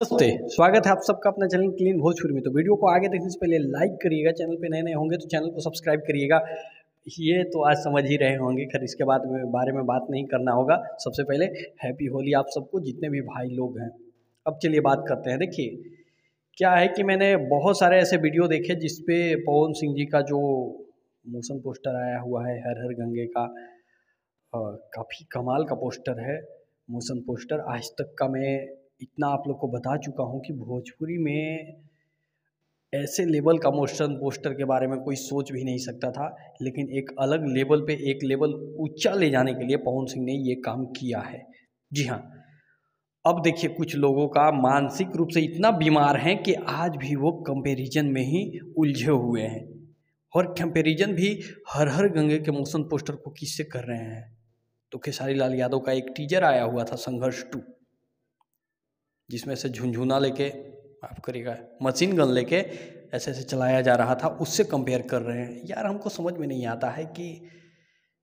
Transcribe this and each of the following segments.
नमस्ते, स्वागत है आप सबका अपना चैनल क्लीन भोजपुरी में। तो वीडियो को आगे देखने से पहले लाइक करिएगा, चैनल पे नए नए होंगे तो चैनल को सब्सक्राइब करिएगा। ये तो आज समझ ही रहे होंगे, खैर इसके बाद में बारे में बात नहीं करना होगा। सबसे पहले हैप्पी होली आप सबको, जितने भी भाई लोग हैं। अब चलिए बात करते हैं। देखिए, क्या है कि मैंने बहुत सारे ऐसे वीडियो देखे जिसपे पवन सिंह जी का जो मोशन पोस्टर आया हुआ है, हर हर गंगे का काफ़ी कमाल का पोस्टर है मोशन पोस्टर आज तक का मैं इतना आप लोग को बता चुका हूँ कि भोजपुरी में ऐसे लेवल का मोशन पोस्टर के बारे में कोई सोच भी नहीं सकता था, लेकिन एक अलग लेवल पे, एक लेवल ऊँचा ले जाने के लिए पवन सिंह ने ये काम किया है। जी हाँ अब देखिए कुछ लोगों का मानसिक रूप से इतना बीमार हैं कि आज भी वो कंपेरिजन में ही उलझे हुए हैं। और कंपेरिजन भी हर हर गंगे के मोशन पोस्टर को किससे कर रहे हैं? तो खेसारी लाल यादव का एक टीजर आया हुआ था संघर्ष टू। जिसमें से झुंझुना लेके, माफ़ करिएगा, मशीन गन लेके ऐसे ऐसे चलाया जा रहा था, उससे कंपेयर कर रहे हैं। यार, हमको समझ में नहीं आता है कि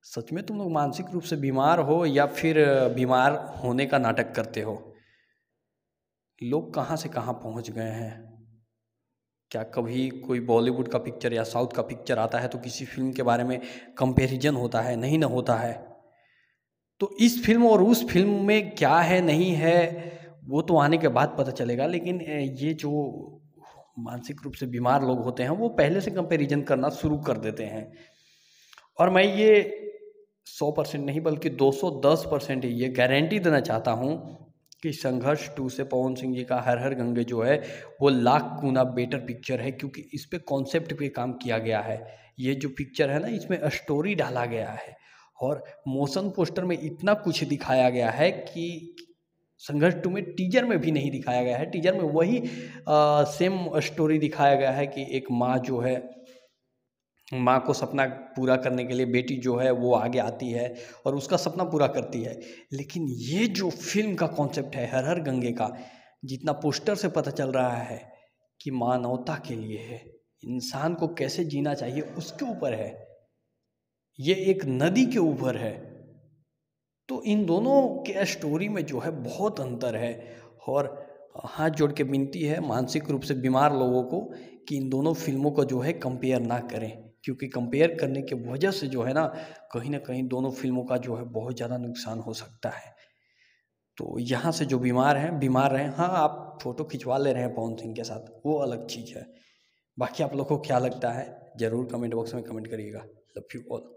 सच में तुम लोग मानसिक रूप से बीमार हो या फिर बीमार होने का नाटक करते हो? लोग कहाँ से कहाँ पहुँच गए हैं? क्या कभी कोई बॉलीवुड का पिक्चर या साउथ का पिक्चर आता है तो किसी फ़िल्म के बारे में कंपैरिजन होता है? नहीं ना होता है। तो इस फ़िल्म और उस फ़िल्म में क्या है, नहीं है? वो तो आने के बाद पता चलेगा, लेकिन ये जो मानसिक रूप से बीमार लोग होते हैं, वो पहले से कंपैरिजन करना शुरू कर देते हैं। और मैं ये सौ परसेंट नहीं, बल्कि दो सौ दस परसेंट ये गारंटी देना चाहता हूँ कि संघर्ष टू से पवन सिंह जी का हर हर गंगे जो है, वो लाख गुना बेटर पिक्चर है, क्योंकि इस पर कॉन्सेप्ट पे काम किया गया है। ये जो पिक्चर है ना, इसमें स्टोरी डाला गया है। और मोशन पोस्टर में इतना कुछ दिखाया गया है कि संघर्ष टू में टीजर में भी नहीं दिखाया गया है। टीजर में वही आ, सेम स्टोरी दिखाया गया है कि एक माँ जो है माँ को सपना पूरा करने के लिए बेटी जो है वो आगे आती है और उसका सपना पूरा करती है। लेकिन ये जो फ़िल्म का कॉन्सेप्ट है हर हर गंगे का जितना पोस्टर से पता चल रहा है कि मानवता के लिए है इंसान को कैसे जीना चाहिए उसके ऊपर है। ये एक नदी के ऊपर है। तो इन दोनों के स्टोरी में जो है बहुत अंतर है और हाथ जोड़ के विनती है मानसिक रूप से बीमार लोगों को कि इन दोनों फ़िल्मों को जो है कंपेयर ना करें, क्योंकि कंपेयर करने के वजह से जो है ना कहीं ना कहीं दोनों फ़िल्मों का जो है बहुत ज़्यादा नुकसान हो सकता है। तो यहाँ से जो बीमार हैं, बीमार रहें हाँ आप फ़ोटो खिंचवा ले रहे हैं पवन सिंह के साथ, वो अलग चीज़ है। बाकी आप लोग को क्या लगता है, ज़रूर कमेंट बॉक्स में कमेंट करिएगा। Love you all